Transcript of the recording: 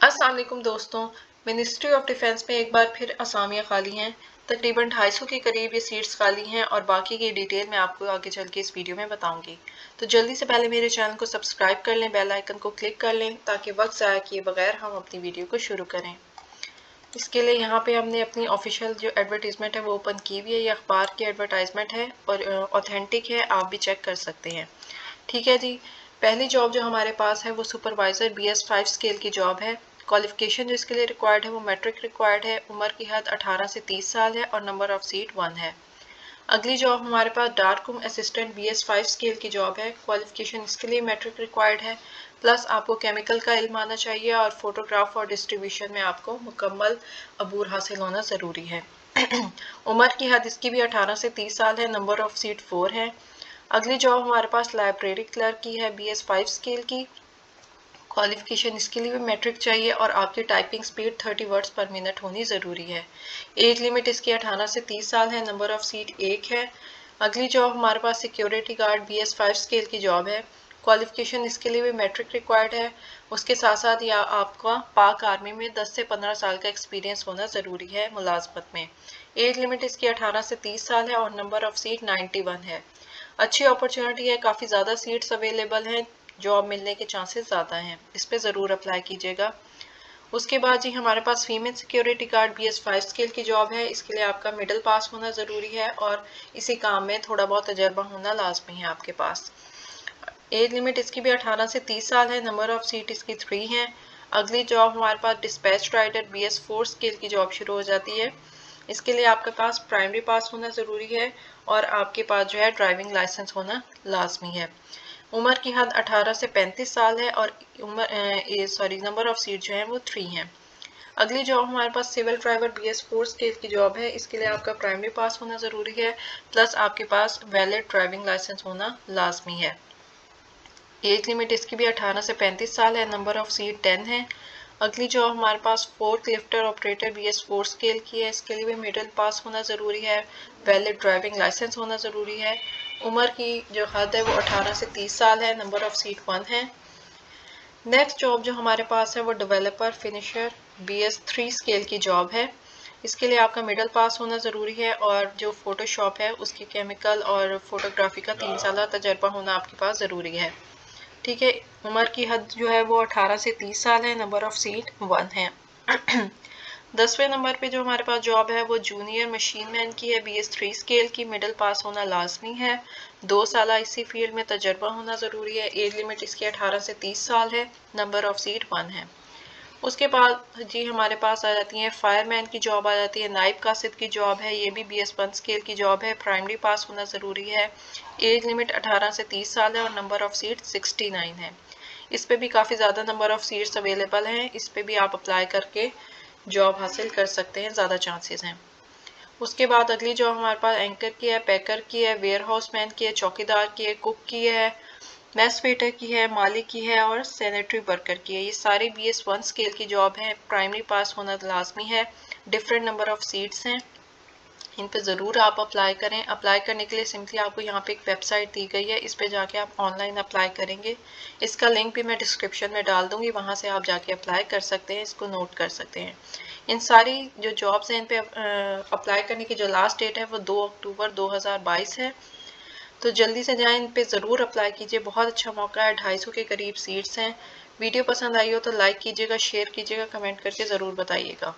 वालेकुम दोस्तों। Ministry of defence में एक बार फिर असामियाँ खाली हैं। तकरीबन ढाई सौ के करीब ये सीट्स खाली हैं और बाकी की डिटेल मैं आपको आगे चल के इस वीडियो में बताऊँगी। तो जल्दी से पहले मेरे चैनल को सब्सक्राइब कर लें बेल आइकन को क्लिक कर लें, ताकि वक्त ज़ाया किए बगैर हम अपनी वीडियो को शुरू करें। इसके लिए यहाँ पे हमने अपनी ऑफिशियल जो एडवर्टीज़मेंट है वो ओपन की हुई है। ये अखबार की एडवर्टाइजमेंट है और ऑथेंटिक है। आप भी चेक कर सकते हैं। ठीक है जी। पहली जॉब जो हमारे पास है वो supervisor B S five scale की जॉब है। क्वालिफिकेशन जो इसके लिए रिक्वायर्ड है वो मैट्रिक रिक्वायर्ड है। उम्र की हद 18 से 30 साल है और नंबर ऑफ़ सीट वन है। अगली जॉब हमारे पास dark room assistant B S five scale की जॉब है। क्वालिफिकेशन इसके लिए मैट्रिक रिक्वायर्ड है। प्लस आपको केमिकल का इल्म आना चाहिए और फोटोग्राफ और डिस्ट्रीब्यूशन में आपको मुकम्मल अबूर हासिल होना ज़रूरी है। उम्र की हद इसकी भी 18 से 30 साल है। नंबर ऑफ़ सीट फोर है। अगली जॉब हमारे पास लाइब्रेरी क्लर्क की है बी एस फाइव स्केल की। क्वालिफिकेशन इसके लिए भी मैट्रिक चाहिए और आपकी typing speed 30 words per minute होनी ज़रूरी है। एज लिमिट इसकी 18 से 30 साल है नंबर ऑफ़ सीट एक है। अगली जॉब हमारे पास security guard B S five scale की जॉब है। क्वालिफिकेशन इसके लिए भी मेट्रिक रिक्वायर्ड है। उसके साथ साथ या आपका पाक आर्मी में 10 से 15 साल का एक्सपीरियंस होना ज़रूरी है मुलाजमत में। एज लिमिट इसकी 18 से 30 साल है और नंबर ऑफ़ सीट 91 है। अच्छी अपॉर्चुनिटी है, काफ़ी ज़्यादा सीट्स अवेलेबल हैं। जॉब मिलने के चांसेस ज़्यादा हैं। इस पर ज़रूर अप्लाई कीजिएगा। उसके बाद जी हमारे पास female security guard B S five scale की जॉब है। इसके लिए आपका मिडिल पास होना ज़रूरी है और इसी काम में थोड़ा बहुत तजर्बा होना लाजमी है आपके पास। एज लिमिट इसकी भी 18 से 30 साल है। नंबर ऑफ़ सीट इसकी थ्री है। अगली जॉब हमारे पास dispatch rider B S four scale की जॉब शुरू हो जाती है। इसके लिए आपके पास प्राइमरी पास होना ज़रूरी है और आपके पास जो है ड्राइविंग लाइसेंस होना लाजमी है। उम्र की हद 18 से 35 साल है और उम्र सॉरी नंबर ऑफ़ सीट जो है वो थ्री हैं। अगली जॉब हमारे पास civil driver B S four scale की जॉब है। इसके लिए आपका प्राइमरी पास होना ज़रूरी है प्लस आपके पास वैलिड ड्राइविंग लाइसेंस होना लाजमी है। एज लिमिट इसकी भी 18 से 35 साल है नंबर ऑफ़ सीट 10 है। अगली जॉब हमारे पास fork lifter operator B S four scale की है। इसके लिए भी मिडिल पास होना ज़रूरी है वैलिड ड्राइविंग लाइसेंस होना ज़रूरी है। उम्र की जो हद है वो 18 से 30 साल है नंबर ऑफ़ सीट वन है। नेक्स्ट जॉब जो हमारे पास है वो developer finisher B S three scale की जॉब है। इसके लिए आपका मिडल पास होना ज़रूरी है और जो फोटोशॉप है, उसकी केमिकल और फोटोग्राफी का तीन साल तजर्बा होना आपके पास ज़रूरी है। ठीक है, उम्र की हद जो है वो 18 से 30 साल है नंबर ऑफ़ सीट वन है। दसवें नंबर पे जो हमारे पास जॉब है, वो जूनियर मशीन मैन की है बी एस थ्री स्केल की मिडिल पास होना लाजमी है। दो साल इसी फ़ील्ड में तजर्बा होना ज़रूरी है। एज लिमिट इसकी 18 से 30 साल है नंबर ऑफ़ सीट वन है। उसके बाद जी हमारे पास आ जाती है फायरमैन की जॉब आ जाती है नाइब कासिद की जॉब है, ये भी बी एस वन स्केल की जॉब है। प्राइमरी पास होना ज़रूरी है। एज लिमिट 18 से 30 साल है और नंबर ऑफ़ सीट 69 है। इस पर भी काफ़ी ज़्यादा नंबर ऑफ़ सीट्स अवेलेबल हैं। इस पर भी आप अप्लाई करके जॉब हासिल कर सकते हैं, ज़्यादा चांसेस हैं। उसके बाद अगली जॉब हमारे पास एंकर की है पैकर की है वेयर हाउस मैन की है, चौकीदार की है कुक की है मैस वेटर की है, मालिक की है और सैनिटरी वर्कर की है। ये सारे बी एस वन स्केल की जॉब है। प्राइमरी पास होना लाजमी है। डिफरेंट नंबर ऑफ़ सीट्स हैं। इन पे ज़रूर आप अप्लाई करें। अप्लाई करने के लिए सिंपली आपको यहाँ पे एक वेबसाइट दी गई है। इस पे जाके आप ऑनलाइन अप्लाई करेंगे। इसका लिंक भी मैं डिस्क्रिप्शन में डाल दूँगी। वहाँ से आप जाके अप्लाई कर सकते हैं, इसको नोट कर सकते हैं। इन सारी जो जॉब्स हैं, इन पे अप्लाई करने की जो लास्ट डेट है, वो दो अक्टूबर दो हज़ार बाईस है। तो जल्दी से जाएँ, इन पर ज़रूर अप्लाई कीजिए। बहुत अच्छा मौका है। ढाई के करीब सीट्स हैं। वीडियो पसंद आई हो तो लाइक कीजिएगा शेयर कीजिएगा कमेंट करके ज़रूर बताइएगा।